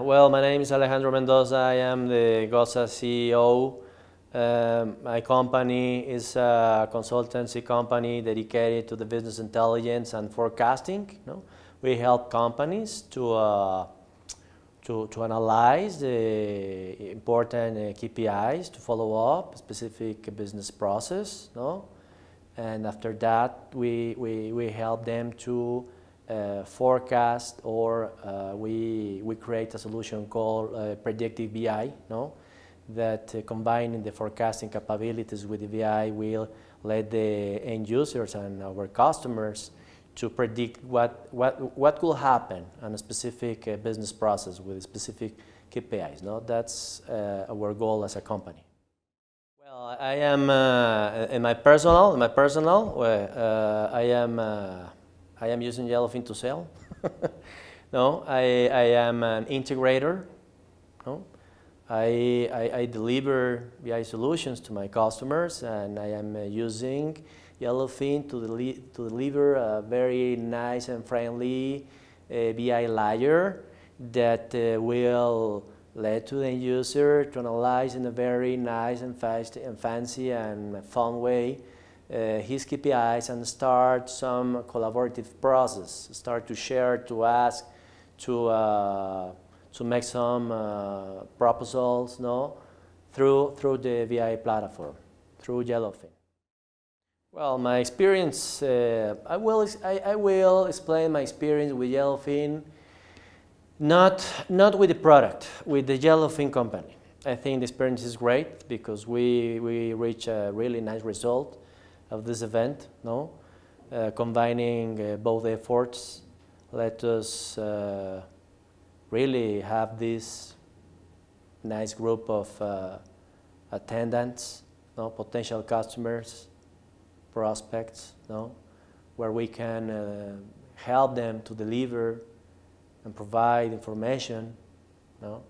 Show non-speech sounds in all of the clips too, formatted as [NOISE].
Well, my name is Alejandro Mendoza. I am the GOTSA CEO. Um, my company is a consultancy company dedicated to the business intelligence and forecasting. You know? We help companies to, uh, to, to analyze the important uh, KPIs, to follow up specific business process. No? And after that, we, we, we help them to uh, forecast or uh, we, we create a solution called uh, predictive BI, no? that uh, combining the forecasting capabilities with the BI will let the end users and our customers to predict what, what, what will happen on a specific uh, business process with specific KPIs. No? That's uh, our goal as a company. Well, I am, in my personal, in my personal, I am I am using Yellowfin to sell. [LAUGHS] no, I, I am an integrator. No, I, I, I, deliver BI solutions to my customers and I am uh, using Yellowfin to, deli to deliver a very nice and friendly uh, BI layer that uh, will let to the end user to analyze in a very nice and fast and fancy and fun way his KPIs and start some collaborative process, start to share, to ask, to, uh, to make some uh, proposals no? through, through the BI platform, through Yellowfin. Well, my experience, uh, I, will, I, I will explain my experience with Yellowfin, not, not with the product, with the Yellowfin company. I think the experience is great because we, we reach a really nice result of this event, no? Uh, combining uh, both efforts let us uh, really have this nice group of uh, attendants, no? potential customers, prospects, no? where we can help them to deliver and provide information. No?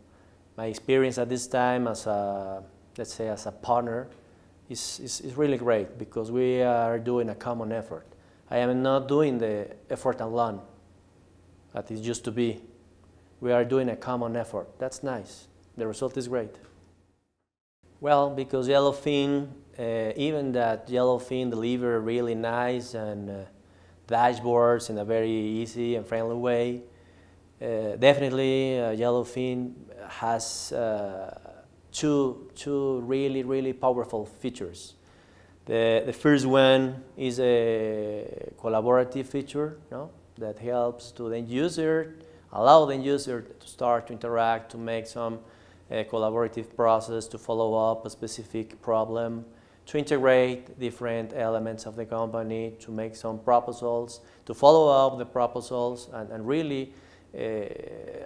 My experience at this time as a, let's say, as a partner is, is, is really great because we are doing a common effort. I am not doing the effort alone that it used to be. We are doing a common effort. That's nice. The result is great. Well, because Yellowfin, uh, even that Yellowfin deliver really nice and uh, dashboards in a very easy and friendly way, uh, definitely uh, Yellowfin has uh, two, two really, really powerful features. The, the first one is a collaborative feature no? that helps to the user, allow the end user to start to interact, to make some uh, collaborative process, to follow up a specific problem, to integrate different elements of the company, to make some proposals, to follow up the proposals, and, and really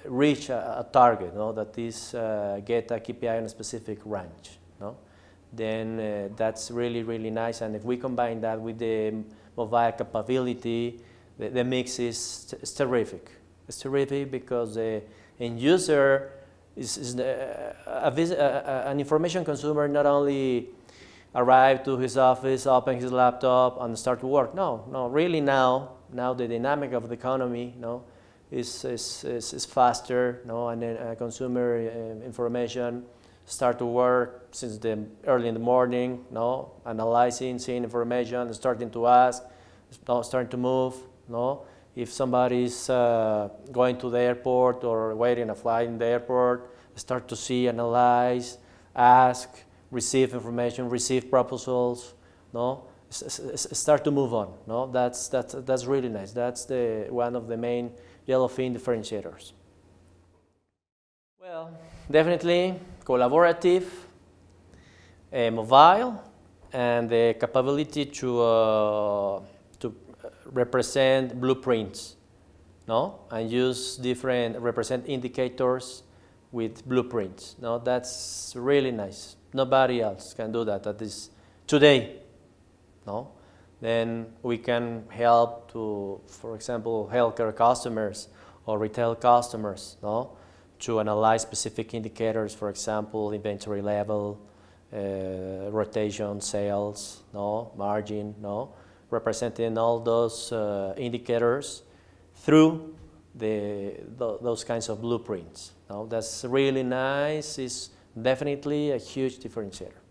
reach a, a, target, no, that is uh, get a KPI on a specific range, no? then uh, that's really, really nice. And if we combine that with the mobile capability, the, the mix is, is terrific. It's terrific because the end user is, is a, a, an information consumer not only arrive to his office, open his laptop, and start to work. No, no, really now, now the dynamic of the economy, no, is, is, is, is faster, no? and then uh, consumer uh, information start to work since the early in the morning, no? analyzing, seeing information, starting to ask, starting to move. No? If somebody's uh, going to the airport or waiting a flight in the airport, start to see, analyze, ask, receive information, receive proposals, no? start to move on. No? That's, that's, that's really nice. That's the, one of the main yellowfin differentiators? Well, definitely collaborative, uh, mobile, and the capability to, uh, to represent blueprints, no? And use different, represent indicators with blueprints, no? That's really nice. Nobody else can do that at this, today, no? Then we can help to, for example, healthcare customers or retail customers, no? to analyze specific indicators, for example, inventory level, uh, rotation, sales, no? margin, no? representing all those uh, indicators through the, th those kinds of blueprints. No, that's really nice. It's definitely a huge differentiator.